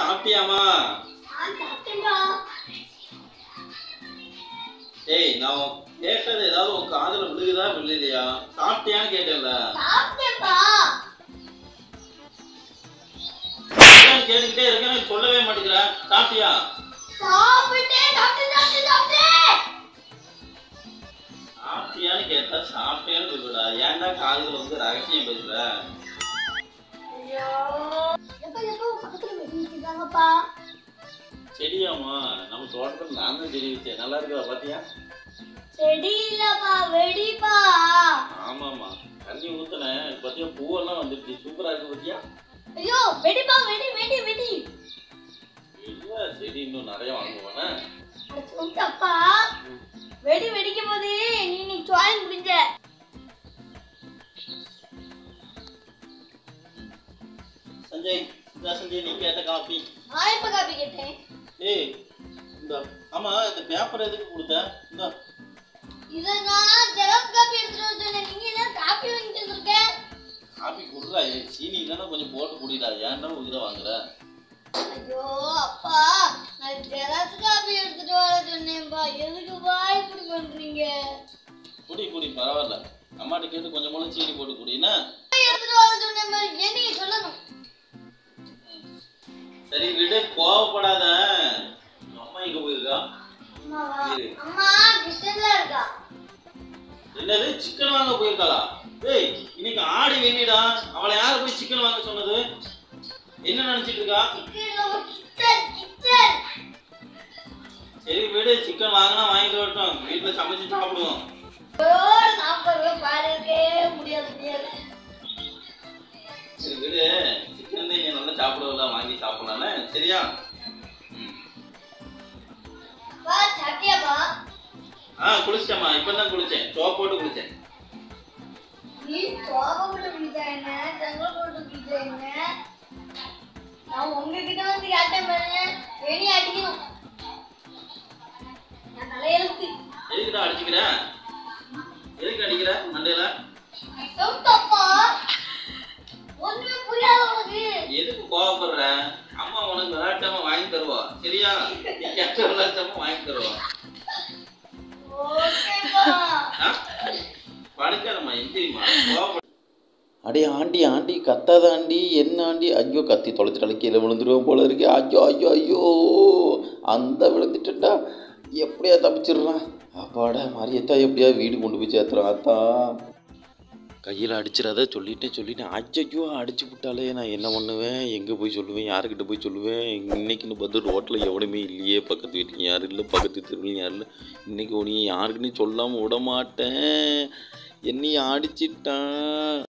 சாப்பிட்டியாமா ஏய் நான் கேட்டது ஏதாவது உன் காதல விழுகுதா விழுலையா சாப்பிட்டியான்னு கேட்டேன்ல. கேட்டுக்கிட்டே இருக்கேன் சொல்லவே மாட்டேங்கிற. சாப்பிட்டியா? சாப்பிட்டேன் சாப்பிட்டேன் சாப்பிட்டியான்னு கேட்டா சாப்பிட்டேன்னு சொல்லுடா ஏன்டா காதுல வந்து ரகசியம் பேசுற? வச்சிருக்காங்கப்பா செடியாமா நம்ம தோட்டத்துல நான் தான் செடி வச்சேன். நல்லா இருக்குதா பாத்தியா? செடி இல்லப்பா வெடிப்பா. ஆமாமா தண்ணி ஊத்துனேன் பாத்தியா பூவெல்லாம் வந்துருச்சு. சூப்பரா இருக்கு பாத்தியா? ஐயோ வெடிப்பா வெடி வெடி வெடி. இல்ல செடி இன்னும் நிறைய வாங்குவானே. அப்பா வெடி வெடிக்கும் போது நீ நீ சுவாய் முடிஞ்ச. சஞ்சய் சஞ்சய் நீ கேட்ட காப்பி. நான் எப்ப காப்பி கேட்டேன்? ஏய் இந்த. ஆமா இந்த பேப்பர் எதுக்கு கொடுத்த? இந்த. இத நான் ஜெராக்ஸ் காப்பி எடுத்துட்டு சொன்னேன் நீங்க என்ன காப்பி வாங்கிட்டு வந்திருக்க? காப்பி குடுறா ஏய், சீனி இல்லைன்னா கொஞ்சம் போட்டு குடிடா. ஏன்டா உயிரை வாங்குற? ஐயோ அப்பா நான் ஜெராக்ஸ் காப்பி எடுத்துட்டு வர சொன்னேன்பா. எதுக்குப்பா இப்படி பண்றீங்க? குடி குடி பரவாயில்ல. அம்மாட்ட கேட்டு கொஞ்சம் மூலம் சீனி போட்டு குடினா எடுத்துட்டு வர சொன்னேன்பா சரி விடு கோவப்படாத. அம்மா எங்க போயிருக்கா? என்னது சிக்கன் வாங்க போயிருக்காளா? ஏய் இன்னைக்கு ஆடி வெண்ணிடா அவளை யாரு போய் சிக்கன் வாங்க சொன்னது? என்ன நினைச்சிட்டு இருக்கா? சரி விடு சிக்கன் வாங்கினா வாங்கிட்டு வரட்டும். வீட்டுல சமைச்சு சாப்பிடுவோம். சரி விடு. சாப்பிடுவல வாங்கி சாப்பிடலாம்ல சரியா? ஆ குளிச்சிட்டேம்மா. இப்பதான் குளிச்சேன். சோப் போட்டு குளிச்சேன். நீ சோபா போட்டு குடிச்சா என்ன? தங்கம் போட்டு என்ன? நான் உங்ககிட்ட வந்து கேட்டேன் பாருங்க வெளி அடிக்கணும். நான் தலையெழுத்து எதுக்குடா அடிச்சுக்கிற? எதுக்கு அடிக்கிற? மண்டையில? சொல்லிட்டப்பா ஒண்ணுமே புரியாத உனக்கு. கோவப்படுற அம்மா உனக்கு விளையாட்டாம வாங்கி தருவா. சரியா? நீ கேட்ட விளையாட்டாம வாங்கி தருவா. அடே ஆண்டி ஆண்டி கத்தாத ஆண்டி என்ன ஆண்டி? ஐயோ கத்தி தொலைச்சிட்டாலும் கீழே விழுந்துருவோம் போல இருக்கு. ஐயோ ஐயோ ஐயோ. அந்த விழுந்துட்டா எப்படியா தப்பிச்சிடுறான்? அப்பாடா மரியத்தா எப்படியா வீடு கொண்டு போய் சேர்த்துறான்? அத்தா. கையில் அடிச்சிடாத சொல்லிட்டேன் சொல்லிட்டேன் அச்சக்கியோ அடிச்சு விட்டாலே நான் என்ன பண்ணுவேன்? எங்கே போய் சொல்லுவேன்? யாருக்கிட்ட போய் சொல்லுவேன்? இன்னைக்குன்னு பார்த்து ரோட்டில் எவனுமே இல்லையே. பக்கத்து வீட்டுக்கு யாரும் இல்லை பக்கத்து தெருவில் யாரும் இல்லை. இன்னைக்கு உனியை யாருக்குன்னு சொல்லாமல் விட மாட்டேன் என்னைய அடிச்சிட்டான்.